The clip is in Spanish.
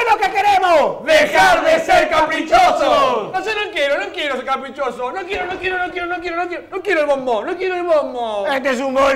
es lo que queremos? ¡Dejar de ser caprichosos! No, yo no quiero, no quiero ser caprichoso. No quiero, no quiero, no quiero, no quiero, no quiero. No quiero el bombón, no quiero el bombón. Este es un gol.